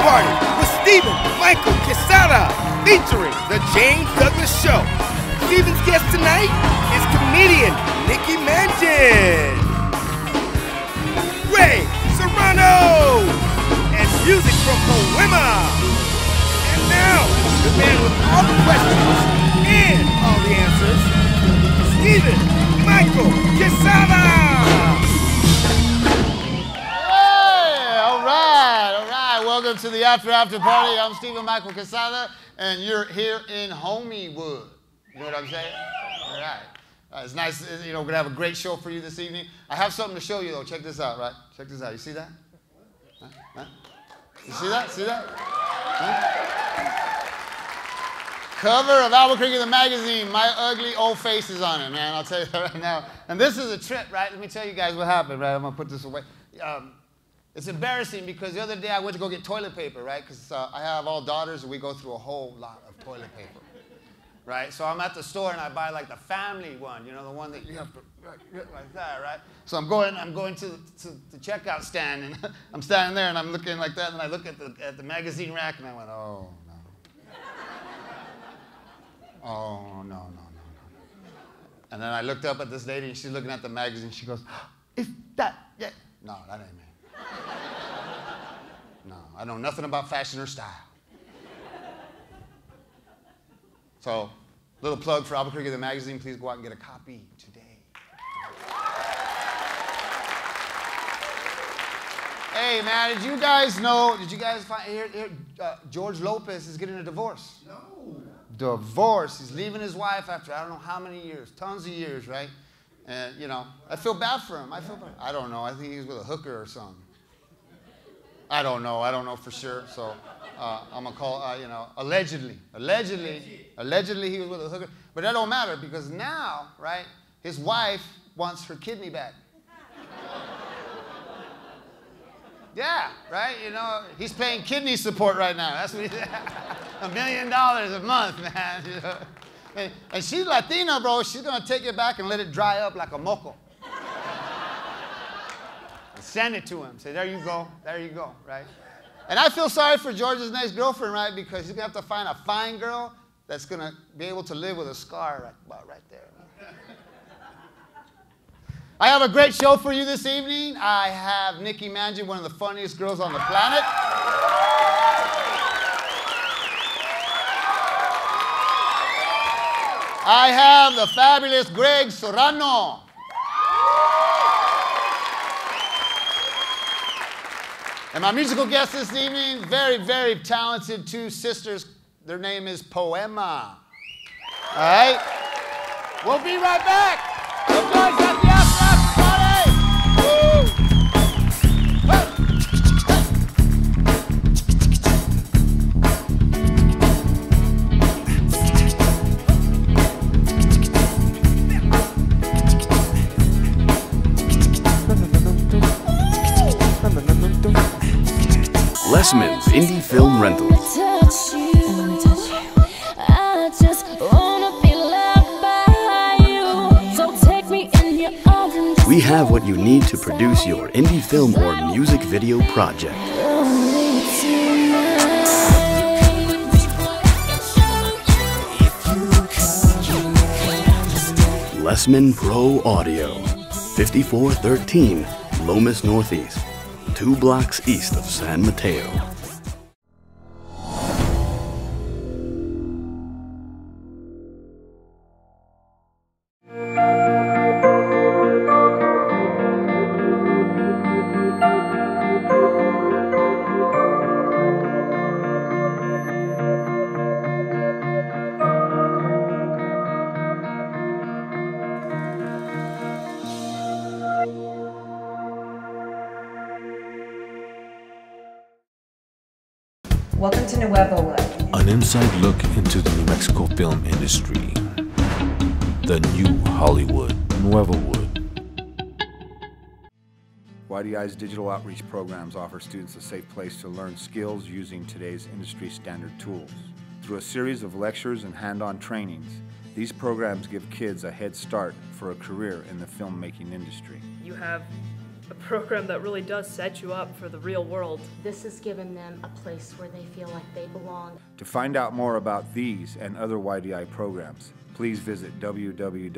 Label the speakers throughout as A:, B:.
A: Party with Steven Michael Quezada featuring The James Douglas Show. Steven's guest tonight is comedian Niki Mangin. Ray Serrano and music from Poema. And now, the man with all the questions and all the answers, Steven Michael
B: Quezada. Welcome to the After After Party. I'm Steven Michael Quezada, and you're here in Homeywood. You know what I'm saying? All right. Uh, it's nice, uh, you know, we're going to have a great show for you this evening. I have something to show you, though. Check this out, right? Check this out. You see that? Huh? Huh? You see that? See that? Huh? Cover of Albuquerque the magazine. My ugly old face is on it, man. I'll tell you that right now. And this is a trip, right? Let me tell you guys what happened, right? I'm going to put this away. Um, it's embarrassing because the other day I went to go get toilet paper, right? Because uh, I have all daughters and we go through a whole lot of toilet paper, right? So I'm at the store and I buy like the family one, you know, the one that you have to like that, right? So I'm going, I'm going to, to the checkout stand and I'm standing there and I'm looking like that and I look at the, at the magazine rack and I went, oh no. Oh no, no, no, no. And then I looked up at this lady and she's looking at the magazine. She goes, is that, yeah. No, that ain't me. No, I know nothing about fashion or style. So, little plug for Albuquerque the magazine. Please go out and get a copy today. Hey man, did you guys know? Did you guys find here? here uh, George Lopez is getting a divorce. No. Divorce. He's leaving his wife after I don't know how many years, tons of years, right? And you know, I feel bad for him. I feel bad. I don't know. I think he's with a hooker or something. I don't know. I don't know for sure. So uh, I'm gonna call. Uh, you know, allegedly, allegedly, allegedly he was with a hooker. But that don't matter because now, right? His wife wants her kidney back. Yeah, right. You know, he's paying kidney support right now. That's what he's a million dollars a month, man. And, and she's Latina, bro. She's gonna take it back and let it dry up like a moco. Send it to him. Say, there you go, there you go, right? And I feel sorry for George's next girlfriend, right? Because he's gonna have to find a fine girl that's gonna be able to live with a scar right, about right there. I have a great show for you this evening. I have Niki Mangin, one of the funniest girls on the planet. I have the fabulous Greg Serrano. And my musical guest this evening, very, very talented two sisters. Their name is Poema. All right? We'll be right back.
C: Arms Film
D: just
C: We have what you need to produce your indie film or music video project. Lesmens Pro Audio. 5413 Lomas Northeast. Two blocks east of San Mateo.
E: Welcome to Nuevo Wood.
F: An inside look into the New Mexico film industry. The new Hollywood, Nuevo Wood.
G: YDI's digital outreach programs offer students a safe place to learn skills using today's industry standard tools. Through a series of lectures and hand-on trainings, these programs give kids a head start for a career in the filmmaking industry.
H: you have a program that really does set you up for the real world.
I: This has given them a place where they feel like they belong.
G: To find out more about these and other YDI programs, please visit www.ydinm.org.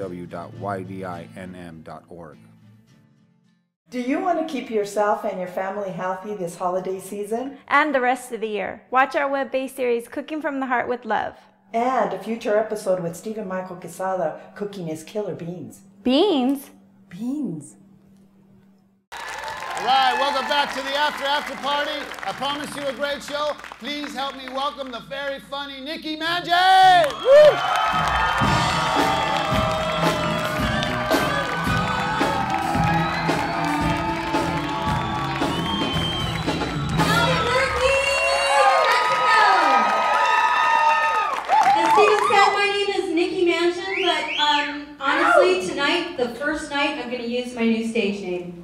E: Do you want to keep yourself and your family healthy this holiday season?
J: And the rest of the year. Watch our web based series, Cooking from the Heart with Love.
E: And a future episode with Steven Michael Quezada cooking his killer beans.
J: Beans?
E: Beans.
B: Right, welcome back to the After After Party. I promised you a great show. Please help me welcome the very funny Nikki
K: but um, honestly, tonight, the first night, I'm going to use my new stage name.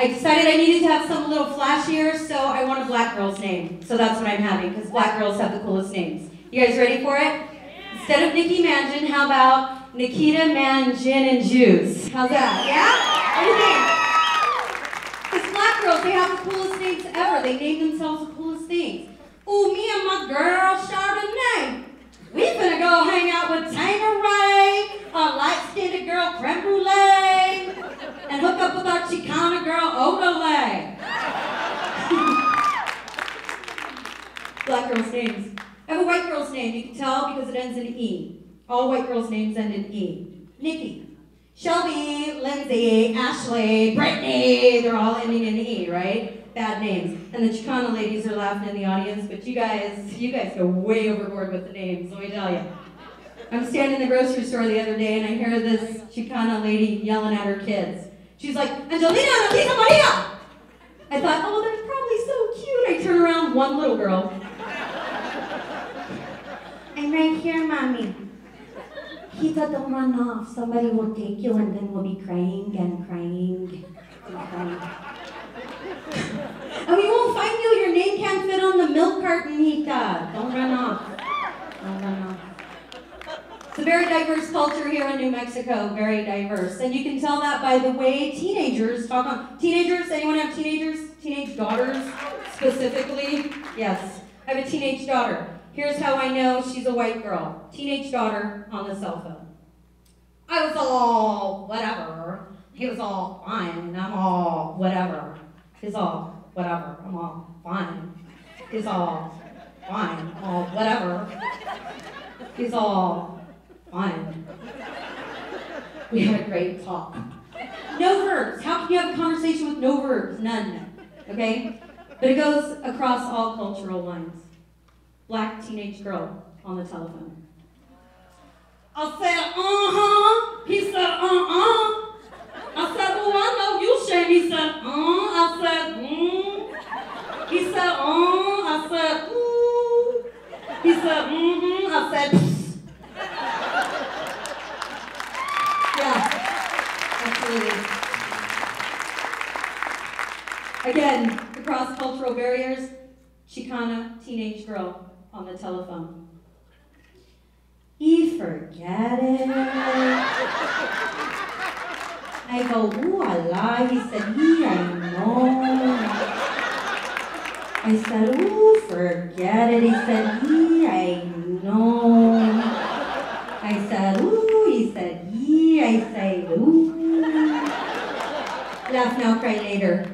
K: I decided I needed to have a little flashier, so I want a black girl's name. So that's what I'm having, because black girls have the coolest names. You guys ready for it? Instead of Niki Mangin, how about Nikita Man Gin and Juice? How's that? Yeah? What? Because black girls, they have the coolest names ever. They name themselves the coolest things. Ooh, me and my girl Chardonnay. We finna go hang out with Tanqueray, a light-skinned girl creme brulee, and hook up with our Chicana girl Odele. Black girls' names. I have a white girl's name. You can tell because it ends in E. All white girls' names end in E. Nikki. Shelby, Lindsay, Ashley, Brittany, they're all ending in E, right? Bad names. And the Chicana ladies are laughing in the audience, but you guys, you guys go way overboard with the names, let me tell you. I'm standing in the grocery store the other day and I hear this Chicana lady yelling at her kids. She's like, Angelina, Angelina Maria! I thought, oh, they're probably so cute. I turn around, one little girl. I'm right here, mommy. Kita, don't run off. Somebody will take you and then we'll be crying and crying and crying. And we won't find you. Your name can't fit on the milk carton, Hita. Don't run off. Don't run off. A very diverse culture here in New Mexico, very diverse. And you can tell that by the way teenagers talk on. Teenagers, anyone have teenagers? Teenage daughters, specifically? Yes. I have a teenage daughter. Here's how I know she's a white girl. Teenage daughter on the cell phone. I was all whatever. He was all fine. I'm all whatever. He's all whatever. I'm all fine. He's all fine. All whatever. He's all fine. We had a great talk. No verbs. How can you have a conversation with no verbs? None. Okay? But it goes across all cultural lines. Black teenage girl on the telephone. I said, uh-huh. He said, uh-uh. I said, oh, I know you, Shane. He said, uh. I said, mm. He said, uh. I said, ooh. He said, mm-hmm. I said, psst. Again, across cultural barriers, Chicana teenage girl on the telephone. He forget it. I go, ooh, I lie. He said, yeah, I know. I said, ooh, forget it. He said, yeah, I know. I said, ooh. He said, yeah. I said, ooh. Laugh now, cry later.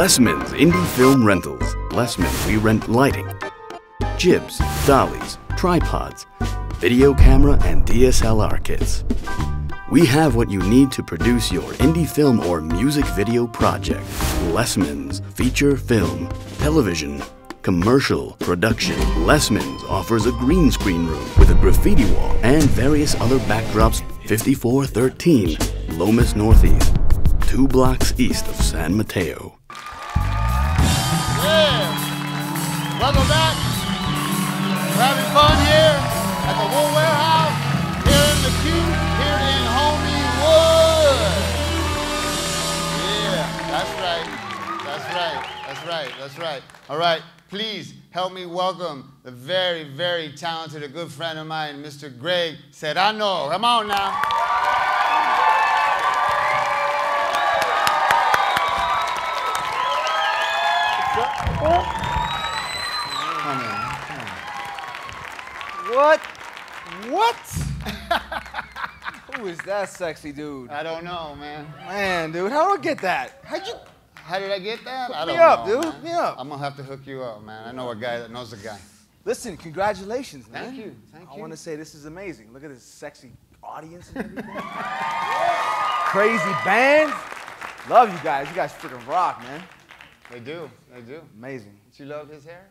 C: Lesmens Indie Film Rentals. Lessman, we rent lighting, jibs, dollies, tripods, video camera, and DSLR kits. We have what you need to produce your indie film or music video project. Lesmens feature film, television, commercial production. Lesmens offers a green screen room with a graffiti wall and various other backdrops. 5413 Lomas Northeast, two blocks east of San Mateo.
B: Yeah. Welcome back. We're having fun here at the Wool Warehouse, here in the Q, here in Homeywood. Yeah, that's right. That's right. That's right. That's right. All right. Please help me welcome the very, very talented, a good friend of mine, Mr. Greg Serrano. Come on now.
L: What? What? Who is that sexy dude?
B: I don't know, man.
L: Man, dude, how do I get that? How'd you?
B: How did I get that?
L: Hook
B: I
L: me
B: don't me
L: up,
B: know,
L: dude.
B: man.
L: Hook me up.
B: I'm gonna have to hook you up, man. I know a guy that knows a guy.
L: Listen, congratulations, man.
B: Thank you, thank
L: I
B: you.
L: I want to say this is amazing. Look at this sexy audience and everything. Crazy band. Love you guys. You guys freaking rock, man.
B: They do. They do.
L: Amazing.
B: Do you love his hair?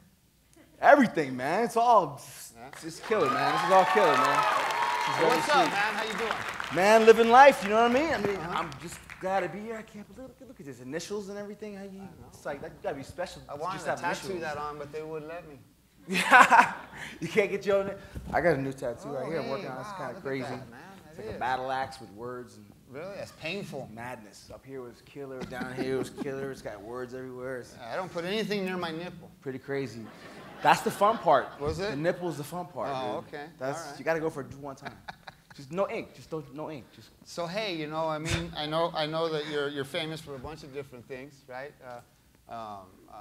L: Everything, man. It's all it's, killer, man. This is all killer, man.
B: Hey, what's up, man? How you doing?
L: Man, living life, you know what I mean? I mean, I'm just glad to be here. I can't believe look, look at his initials and everything. How you, it's like that gotta be special.
B: I wanted to tattoo
L: initials.
B: that on, but they wouldn't let me.
L: you can't get your own. I got a new tattoo right
B: Oh,
L: here. I'm working on. It's
B: ah,
L: kind of crazy.
B: that.
L: It's like a battle axe with words and
B: Really? That's painful.
L: madness. Up here was killer. Down here was killer. It's got words everywhere. It's
B: I don't put anything near my nipple.
L: pretty crazy. That's the fun part.
B: Was it?
L: The nipple is the fun part.
B: Oh,
L: dude.
B: okay.
L: That's
B: right.
L: you got to go for one time. just no ink. Just don't no ink. Just
B: So hey, you know, I mean, I know, I know that you're you're famous for a bunch of different things, right? Uh, um, uh,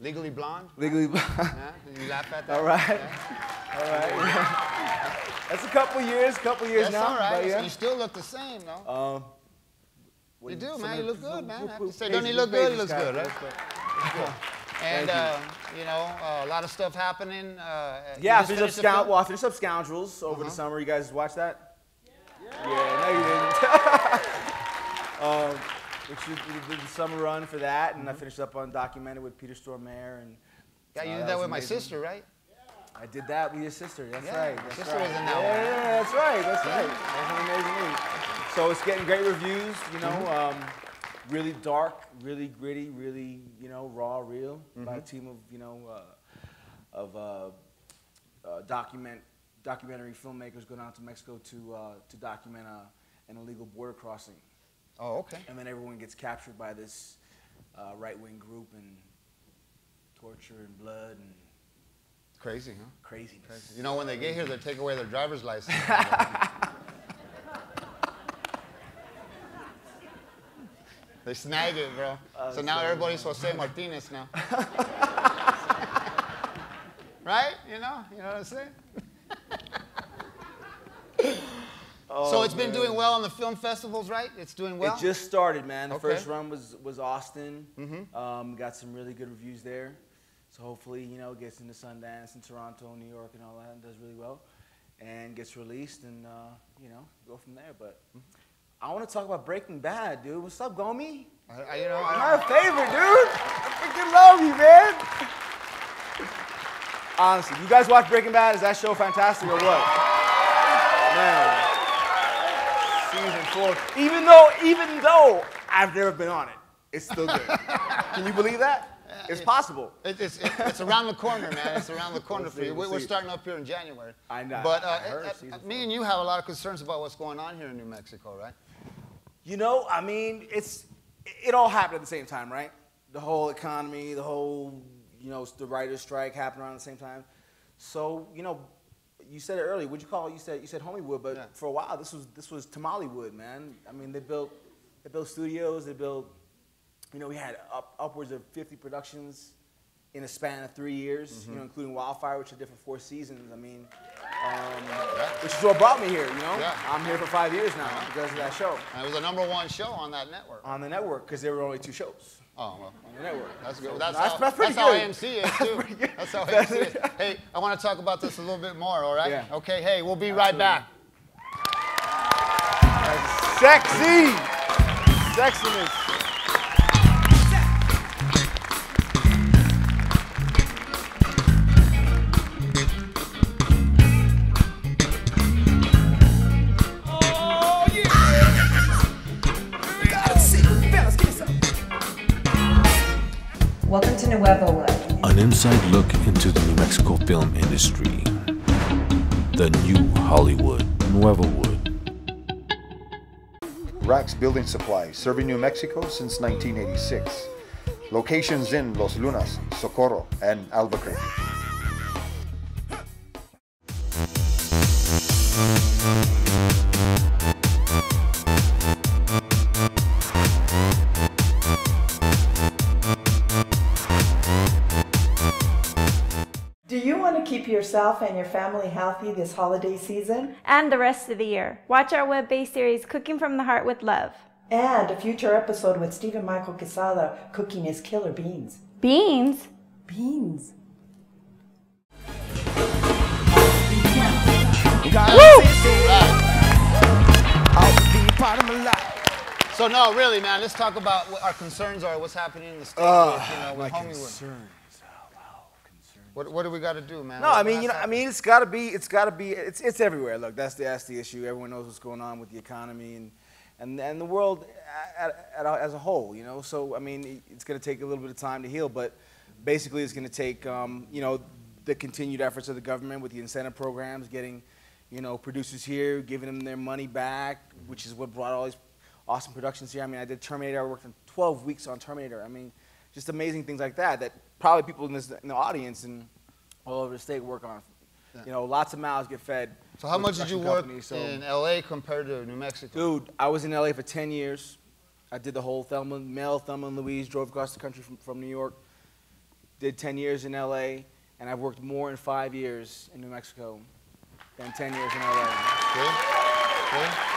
B: Legally Blonde.
L: legally.
B: Yeah? Did you laugh at that?
L: All right.
B: Yeah?
L: All right. That's a couple years. Couple years
B: That's
L: now.
B: all right.
L: but yeah.
B: You still look the same, though.
L: Um,
B: You do, man. You look good, man. I have to say, don't he look good? He looks good, right?
L: That's good.
B: And
L: Thank you.
B: uh, you know, uh, a lot of stuff happening. Uh,
L: Yeah, I
B: just
L: finished up
B: finished the
L: Well, I finished up Scoundrels over
B: Uh-huh.
L: the summer. You guys watch that? Yeah. no, you didn't. um, which you, you did the summer run for that, and I finished up undocumented with Peter Stormare, and
B: Yeah, you
L: uh,
B: did that
L: was
B: with my sister, right? Yeah.
L: I did that with your sister. That's
B: Yeah,
L: right.
B: my
L: That's
B: sister
L: right.
B: was in that
L: yeah,
B: one.
L: Yeah, that's right. That's right. That's an amazing movie. So it's getting great reviews. You know,
B: Mm-hmm.
L: um, really dark, really gritty, really you know raw, real by a
B: Mhm.
L: team of you know uh, of uh, uh, document documentary filmmakers going down to Mexico to uh, to document a, an illegal border crossing.
B: Oh, okay.
L: And then everyone gets captured by this uh, right wing group and torture and blood and
B: Crazy, huh?
L: craziness.
B: You know, when they get here, they take away their driver's license. they snag it, bro.
L: Uh,
B: so now
L: so-
B: everybody's Jose Martinez now. right? You know? You know what I'm saying? so
L: Oh,
B: it's been doing well on the film festivals, right? It's doing well.
L: It just started, man. The
B: Okay.
L: first run was was Austin.
B: Mm-hmm.
L: Um, got some really good reviews there. So hopefully, you know, gets into Sundance and Toronto, New York, and all that, and does really well, and gets released, and uh, you know, go from there. But I want to talk about Breaking Bad, dude. What's up, Gomie?
B: I, I- you know, I,
L: My favorite, dude. I freaking love you, man. Honestly, you guys watch Breaking Bad? Is that show fantastic or what? Man, season four. Even though, even though I've never been on it, it's still good. Can you believe that? It's possible.
B: It, it's, it, it's around the corner, man. It's around the corner
L: We'll
B: for you.
L: see,
B: We-
L: we'll
B: We're
L: see.
B: starting up here in January.
L: I know.
B: But uh,
L: I
B: uh, uh, me and you have a lot of concerns about what's going on here in New Mexico, right?
L: You know, I mean, it's it all happened at the same time, right? The whole economy, the whole, you know, the writers' strike happened around the same time. So, you know, you said it earlier. What'd you call it? You said you said Homeywood, but for a while this was this was Tamalewood, man. I mean, they built they built studios, they built, you know, we had up, upwards of 50 productions in a span of three years,
B: Mm-hmm.
L: you know, including Wildfire, which are different four seasons. I mean, um, which is what brought me here. You know,
B: Yeah.
L: I'm here for five years now because of that show
B: And it was a number one show on that network.
L: on the network because there were only two shows
B: Oh, well.
L: on the network.
B: That's good. That's,
L: that's,
B: how,
L: that's pretty
B: how. AMC is too. That's how AMC is. Hey, I want to talk about this a little bit more. All right?
L: Yeah.
B: Okay. Hey, we'll be right back.
L: Sexy, sexiness.
F: Inside look into the New Mexico film industry. The new Hollywood, Nuevo Wood.
G: Rax Building Supply, serving New Mexico since 1986. Locations in Los Lunas, Socorro, and Albuquerque.
E: Yourself and your family healthy this holiday season?
J: And the rest of the year. Watch our web based series Cooking from the Heart with Love.
E: And a future episode with Steven Michael Quezada cooking his killer beans.
J: Beans?
E: Beans.
B: So no, really, man. Let's talk about what our concerns are. What's happening in the state?
L: Uh,
B: with, you know, with
L: my
B: Hollywood.
L: concerns.
B: What, what do we got to do, man?
L: No,
B: What-
L: I mean, you know, I mean, it's got to be, it's got to be, it's, it's everywhere. Look, that's the, that's the issue. Everyone knows what's going on with the economy and, and, and the world at, at, as a whole, you know. So, I mean, it's going to take a little bit of time to heal, but basically, it's going to take, um, you know, the continued efforts of the government with the incentive programs, getting, you know, producers here, giving them their money back, which is what brought all these awesome productions here. I mean, I did Terminator. I worked on 12 weeks on Terminator. I mean, just amazing things like that that probably people in, this, in the audience and all over the state work on. You know, lots of mouths get fed.
B: So how much did you
L: production
B: work
L: so-
B: in LA compared to New Mexico?
L: Dude, I was in LA for 10 years. I did the whole Thelma, Mel, Thelma and Louise, drove across the country from, from New York. Did 10 years in LA, and I've worked more in five years in New Mexico than 10 years in LA.
B: See? See?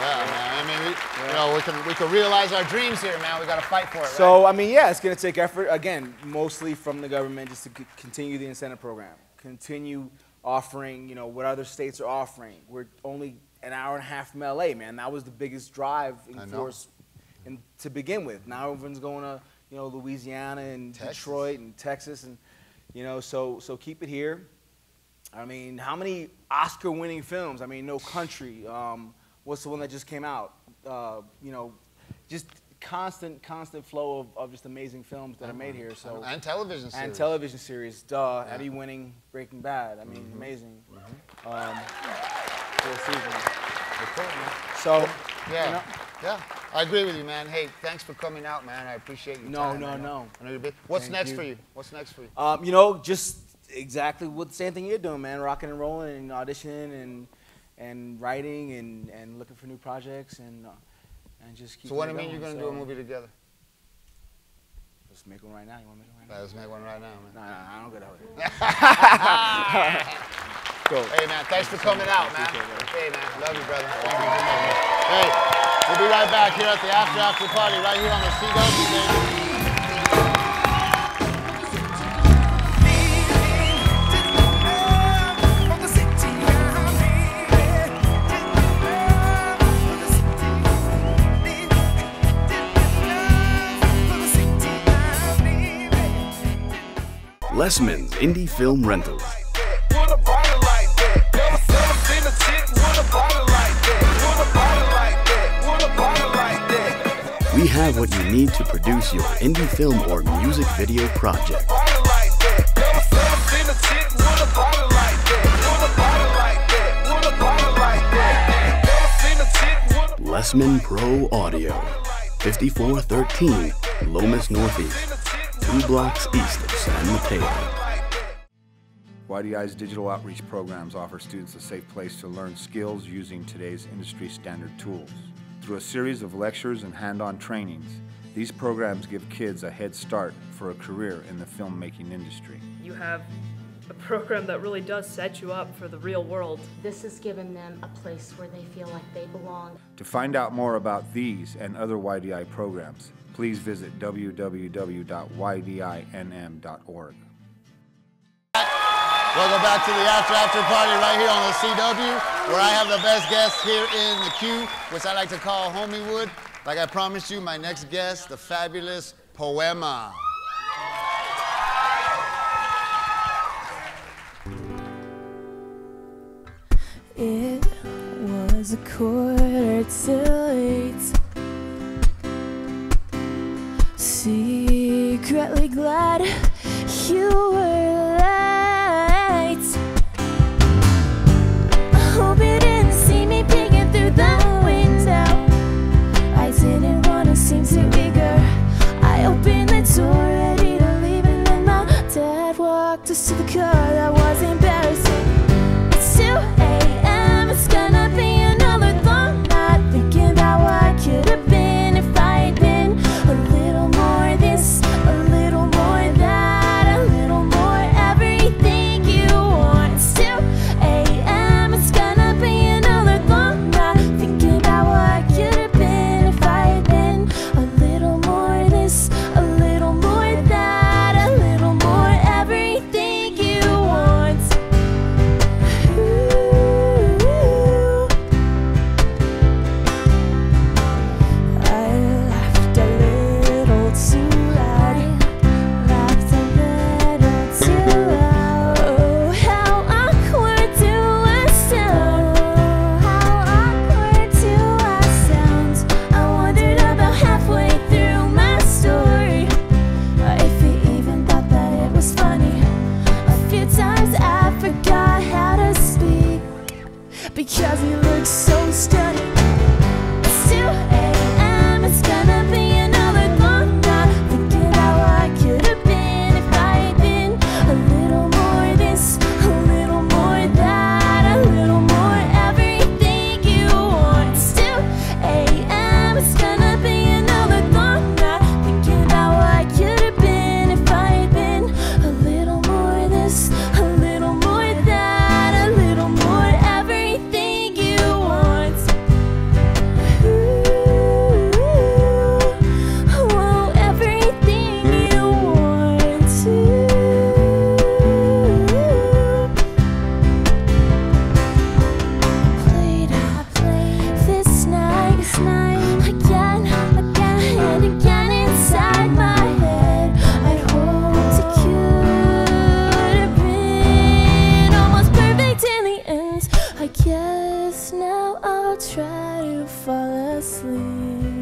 B: Yeah, man. I mean, we, you know, we can we can realize our dreams here, man. We got to fight for it. right?
L: So, I mean, yeah, it's going to take effort, again, mostly from the government, just to c- continue the incentive program, continue offering, you know, what other states are offering. We're only an hour and a half from LA, man. That was the biggest drive in force in, to begin with. Now everyone's going to, you know, Louisiana and
B: Texas.
L: Detroit and Texas, and, you know, so, so keep it here. I mean, how many Oscar-winning films? I mean, No Country. Um, what's the one that just came out? Uh, you know, just constant, constant flow of, of just amazing films that are made here. So
B: and television series.
L: and television series. Duh, Emmy-winning Breaking Bad. I mean, amazing. Um, full season. So,
B: Yeah.
L: you know,
B: Yeah, I agree with you, man. Hey, thanks for coming out, man. I appreciate you.
L: No,
B: time.
L: no, no.
B: I know you're busy. What's
L: Thank
B: next
L: you.
B: for you? What's next for you?
L: Um, you know, just exactly what the same thing you're doing, man. Rocking and rolling and auditioning and and writing and, and looking for new projects and uh, and just keep.
B: So what do you mean you're gonna do a movie together?
L: Let's make one right now. You want to make one right now?
B: Let's make one right now, man.
L: No, no, I don't go that way. Cool.
B: Hey, man, thanks for coming out, man. Hey, man, love you, brother. Thank you. Hey, we'll be right back here at the After After Party right here on the CW, baby.
C: Lesmens Indie Film Rentals. We have what you need to produce your indie film or music video project. Lesmens Pro Audio, 5413 Lomas Northeast, two blocks east of San Mateo.
G: YDI's digital outreach programs offer students a safe place to learn skills using today's industry standard tools. Through a series of lectures and hand-on trainings, these programs give kids a head start for a career in the filmmaking industry.
H: You have a program that really does set you up for the real world.
I: This has given them a place where they feel like they belong.
G: To find out more about these and other YDI programs, please visit www.ydinm.org.
B: Welcome back to the After After Party right here on the CW, where I have the best guests here in the Q, which I like to call Homiewood. Like I promised you, my next guest, the fabulous Poema.
D: It was a quarter to eight. Secretly glad fall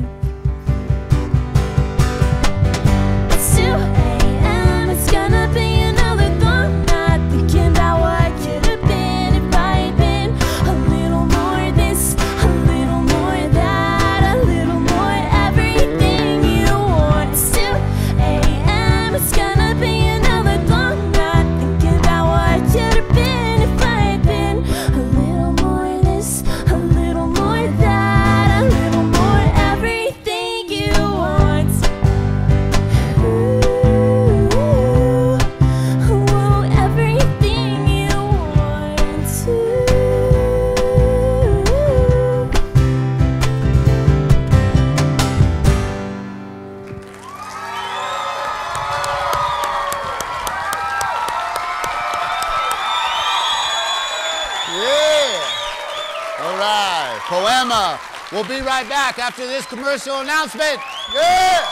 B: Yeah. All right. Poema. We'll be right back after this commercial announcement. Yeah.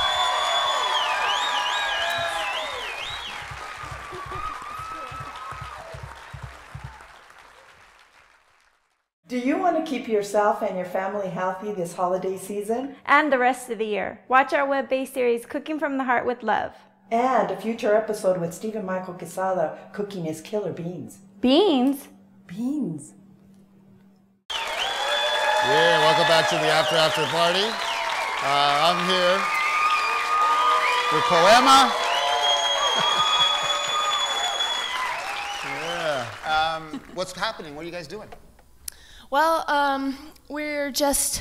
E: Do you want to keep yourself and your family healthy this holiday season?
J: And the rest of the year. Watch our web based series, Cooking from the Heart with Love.
E: And a future episode with Steven Michael Quezada cooking his killer beans.
J: Beans?
E: Beans.
B: Yeah, welcome back to the After After Party. Uh, I'm here with Poema. yeah. Um, what's happening? What are you guys doing?
M: Well, um, we're just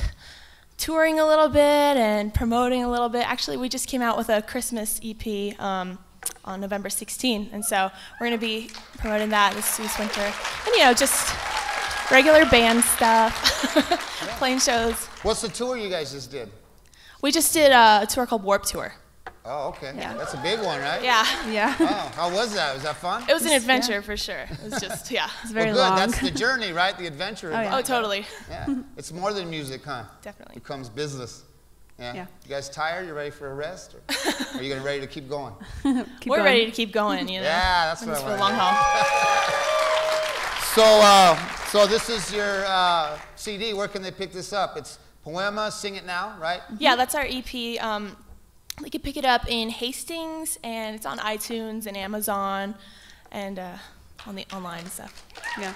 M: touring a little bit and promoting a little bit. Actually, we just came out with a Christmas EP um, on November 16, and so we're going to be promoting that this, this winter. And you know, just regular band stuff, playing shows.
B: What's the tour you guys just did?
M: We just did a tour called Warped Tour.
B: Oh, okay.
M: Yeah.
B: That's a big one, right?
M: Yeah. Yeah.
B: Oh, how was that? Was that fun?
M: It was an adventure for sure. It was just yeah. It's
B: well, good. That's the journey, right? The adventure.
M: Oh, yeah. Oh, totally.
B: Yeah. It's more than music, huh?
M: Definitely.
B: It becomes business. Yeah.
M: Yeah.
B: You guys tired? You ready for a rest? Or are you ready to keep going?
M: We're
B: going.
M: ready to keep going. You know.
B: Yeah, that's what I
M: for the long haul.
B: So, uh, so this is your uh, CD. Where can they pick this up? It's Poema, Sing It Now, right?
M: Yeah, that's our EP. Um, they can pick it up in Hastings, and it's on iTunes and Amazon, and uh, on the online stuff.
N: Yeah.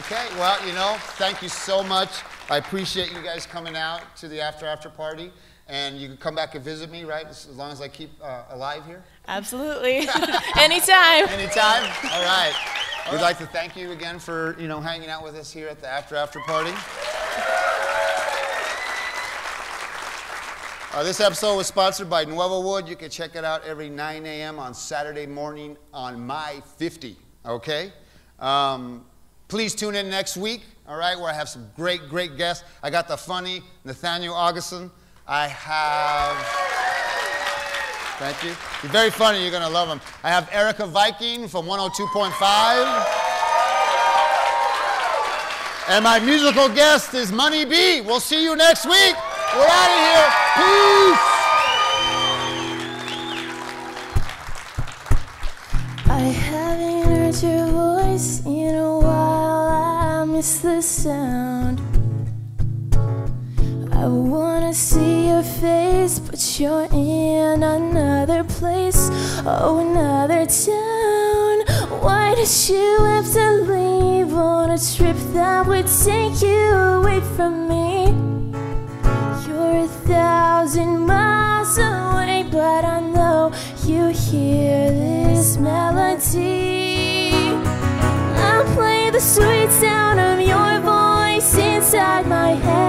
B: Okay, well, you know, thank you so much. I appreciate you guys coming out to the after after party. And you can come back and visit me, right? As long as I keep uh, alive here.
M: Absolutely. Anytime.
B: Anytime. All right. We'd like to thank you again for you know hanging out with us here at the after after party. Uh, this episode was sponsored by Nuevo Wood. You can check it out every 9 a.m. on Saturday morning on My 50. Okay? Um, please tune in next week, all right, where I have some great, great guests. I got the funny Nathaniel Augustin. I have. Thank you. He's very funny. You're going to love him. I have Erica Viking from 102.5. And my musical guest is Money B. We'll see you next week. We're out of here. Peace.
D: I haven't heard your voice miss the sound. I wanna see your face, but you're in another place, oh, another town. Why did you have to leave on a trip that would take you away from me? You're a thousand miles away, but I know you hear this melody the sweet sound of your voice inside my head.